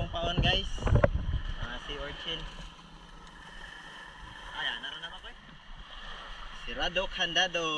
Mong paon guys. Ah, si Orchin. Ayan, naroon naman ko eh. Si Rado Candado.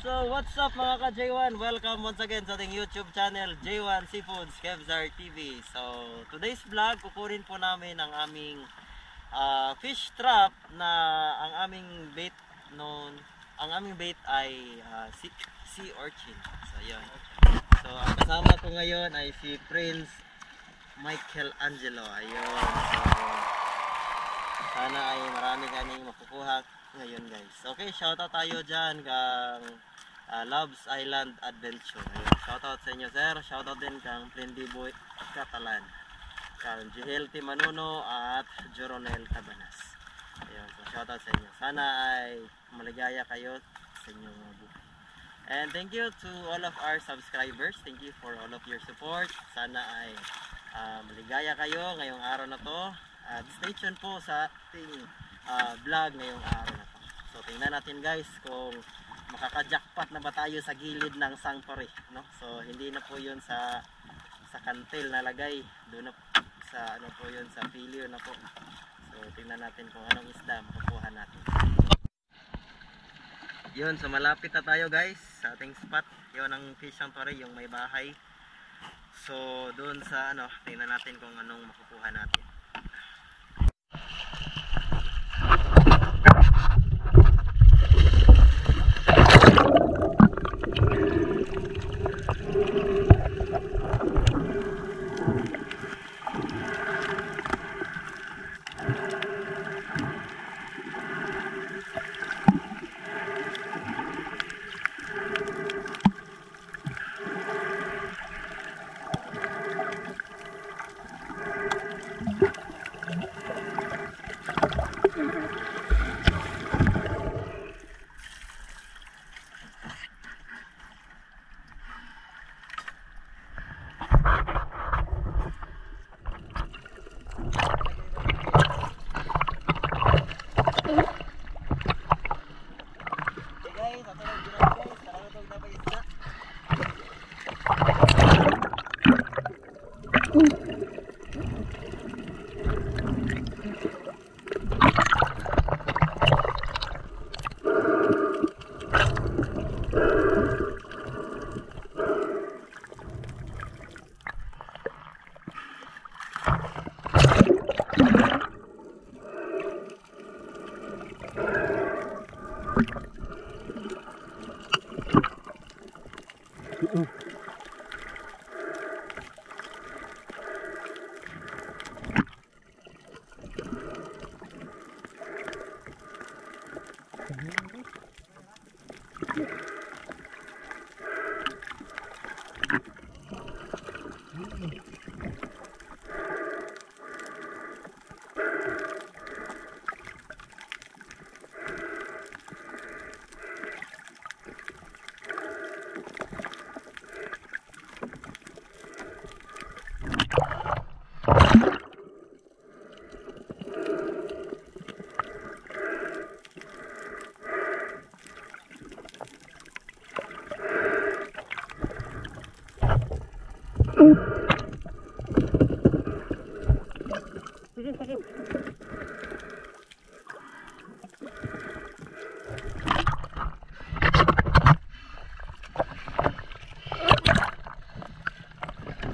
So what's up mga ka J1? Welcome once again sa ating YouTube channel J1 Seafoods Kevzar TV. So today's vlog kukunin po namin ang aming ah, fish trap na ang aming bait noon ang aming bait ay sea, sea urchin. So yun. So ang kasama ko ngayon ay si Prince Michael Angelo. Ayun. So sana ay marami kaming makukuha ngayon guys. Okay, shoutout tayo dyan kang ah, Loves Island Adventure. Ayun, shoutout sa inyo sir. Shoutout din kang Plendy Boy Catalan. Kang Jihel Manuno at Joronel Cabanas. Ayun, so shoutout sa inyo. Sana ay maligaya kayo sa inyong mga buhay. And thank you to all of our subscribers. Thank you for all of your support. Sana ay ah, maligaya kayo ngayong araw na to. At stay tuned po sa ating ah, vlog ngayong araw na to. So tingnan natin guys kung makaka-jackpot na ba tayo sa gilid ng sanctuary, no? So hindi na po 'yun sa sa kantil na lagay, doon na sa ano po 'yun sa pilyo na po. So tingnan natin kung anong isda makukuha natin. Yun, so malapit na tayo guys sa ating spot. Yun ang fish sanctuary, yung may bahay. So doon sa ano, tingnan natin kung anong makukuha natin.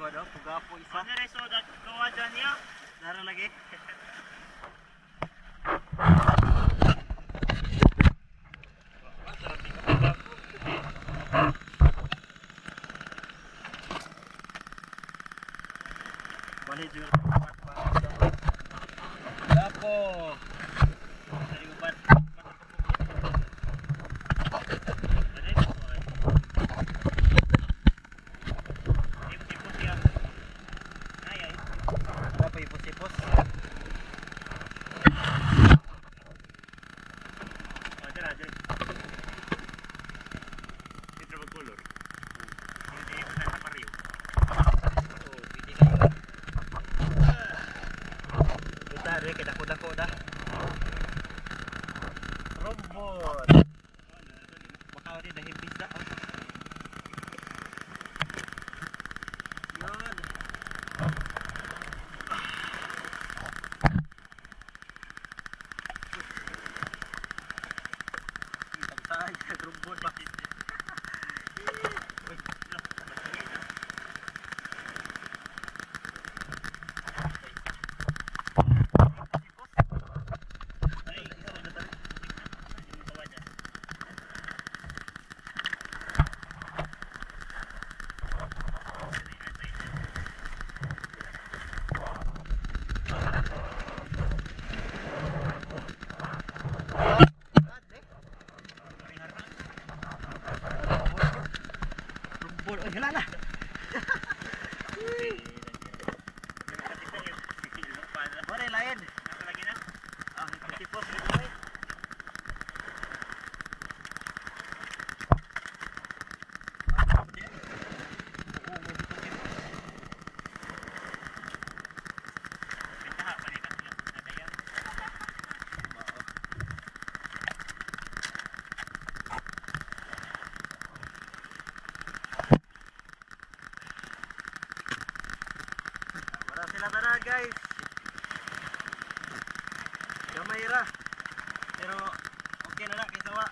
agora, o garfo e sai. Andrei só daqui com a lagi. Thank you. sampai pos-pos. Robot. Oh, Dia nah, nah, nah, nah, nah, nah, nah, nah, nah, nah, nah, nah, nah, guys. Gamay ra. Pero okay na na kaysa wa.